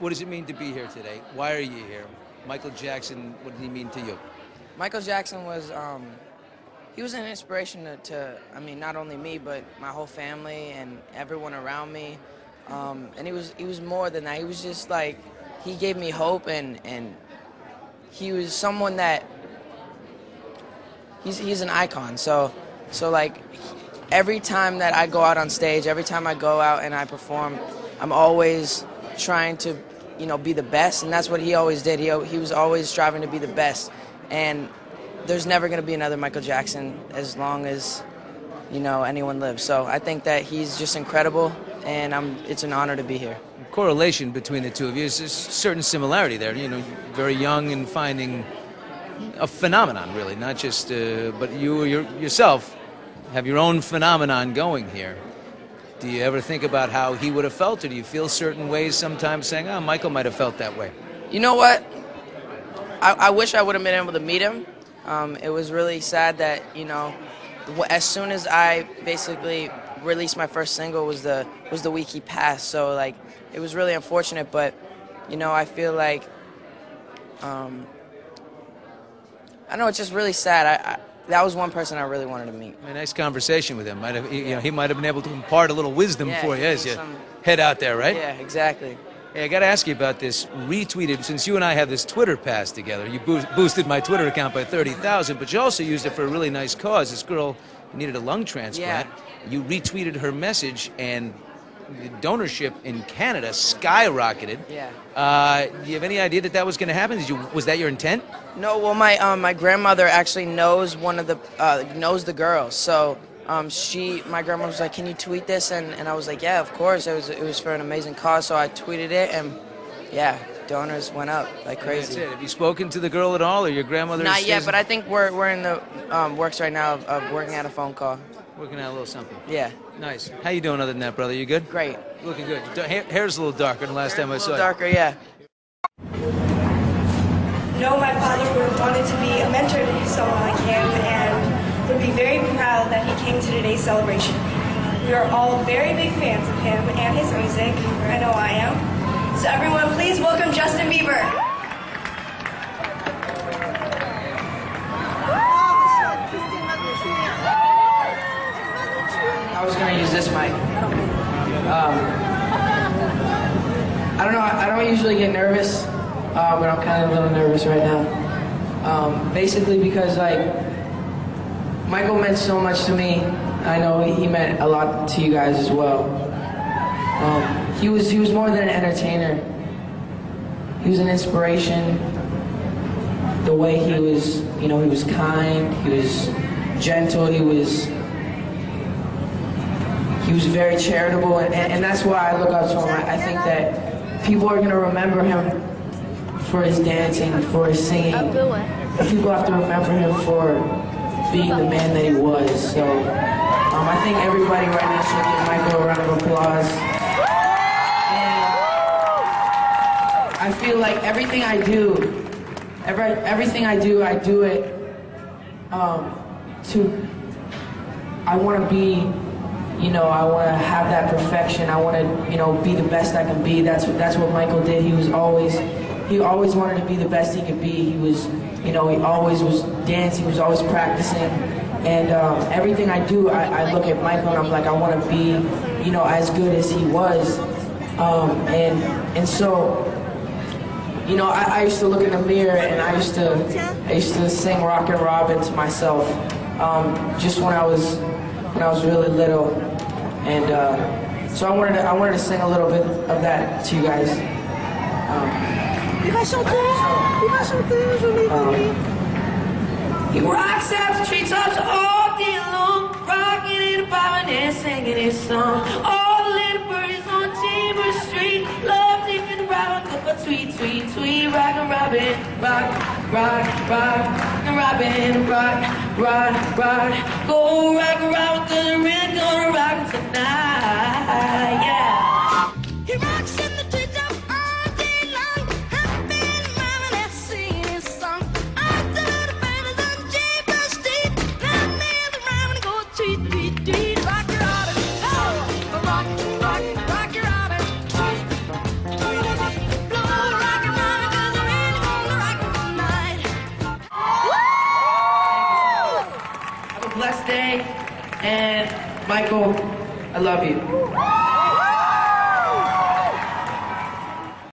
What does it mean to be here today? Why are you here? Michael Jackson, what did he mean to you? Michael Jackson was um, he was an inspiration to, to, I mean, not only me but my whole family and everyone around me. Um, and he was he was more than that. He was just like he gave me hope and and he was someone that he's he's an icon. So so like every time that I go out on stage, every time I go out and I perform, I'm always trying to you know be the best, and that's what he always did. He he was always striving to be the best, and there's never going to be another Michael Jackson as long as you know anyone lives. So I think that he's just incredible, and I'm it's an honor to be here. Correlation between the two of you is a certain similarity there. You know, very young and finding a phenomenon, really, not just. Uh, but you yourself have your own phenomenon going here. Do you ever think about how he would have felt, or do you feel certain ways sometimes, saying, "Oh, Michael might have felt that way"? You know what? I, I wish I would have been able to meet him. Um, it was really sad that you know, as soon as I basically released my first single was the was the week he passed. So like, it was really unfortunate. But you know, I feel like um, I know it's just really sad. I, I that was one person I really wanted to meet. A nice conversation with him. Might have, you know, he might have been able to impart a little wisdom yeah, for you as you some, head out there, right? Yeah, exactly. Hey, I got to ask you about this retweeted. Since you and I have this Twitter pass together, you boost, boosted my Twitter account by 30,000, but you also used it for a really nice cause. This girl needed a lung transplant. Yeah. You retweeted her message, and donorship in Canada skyrocketed. Yeah. Uh, do you have any idea that that was going to happen? Did you? Was that your intent? No. Well, my um, my grandmother actually knows one of the uh, knows the girls. So um, she, my grandma was like, "Can you tweet this?" And, and I was like, "Yeah, of course." It was it was for an amazing cause. So I tweeted it, and yeah, donors went up like crazy. That's it. Have you spoken to the girl at all, or your grandmother? Not yet, but I think we're we're in the um, works right now of, of working out a phone call. Working out a little something. Yeah. Nice. How you doing other than that, brother? You good? Great. Looking good. Hair, hair's a little darker than last time I saw little you. darker, yeah. No, my father would wanted to be a mentor to someone like him and would be very proud that he came to today's celebration. We are all very big fans of him and his music. I know I am. So everyone, please welcome Justin Bieber. I was gonna use this mic. Um, I don't know. I don't usually get nervous, uh, but I'm kind of a little nervous right now. Um, basically, because like Michael meant so much to me. I know he meant a lot to you guys as well. Um, he was he was more than an entertainer. He was an inspiration. The way he was, you know, he was kind. He was gentle. He was he was very charitable, and, and that's why I look up to him. I, I think that people are going to remember him for his dancing, for his singing. People have to remember him for being the man that he was. So um, I think everybody right now should give Michael a round of applause. Feel like everything I do, every, everything I do, I do it um, to, I want to be you know, I want to have that perfection. I want to, you know, be the best I can be. That's what that's what Michael did. He was always, he always wanted to be the best he could be. He was, you know, he always was dancing. He was always practicing. And um, everything I do, I, I, look at Michael and I'm like, I want to be, you know, as good as he was. Um, and and so, you know, I, I, used to look in the mirror and I used to, I used to sing Rockin' Robin to myself, um, just when I was when I was really little, and uh, so I wanted to I wanted to sing a little bit of that to you guys. Um, um, he rocks out the treetops all day long, rocking in the bar and singing his song. Tweet, tweet, tweet, rockin' Robin, rock, rock, rock, and Robin, rock, rock, rock, go rock around cause the rhythm gonna rock tonight, day. And Michael, I love you.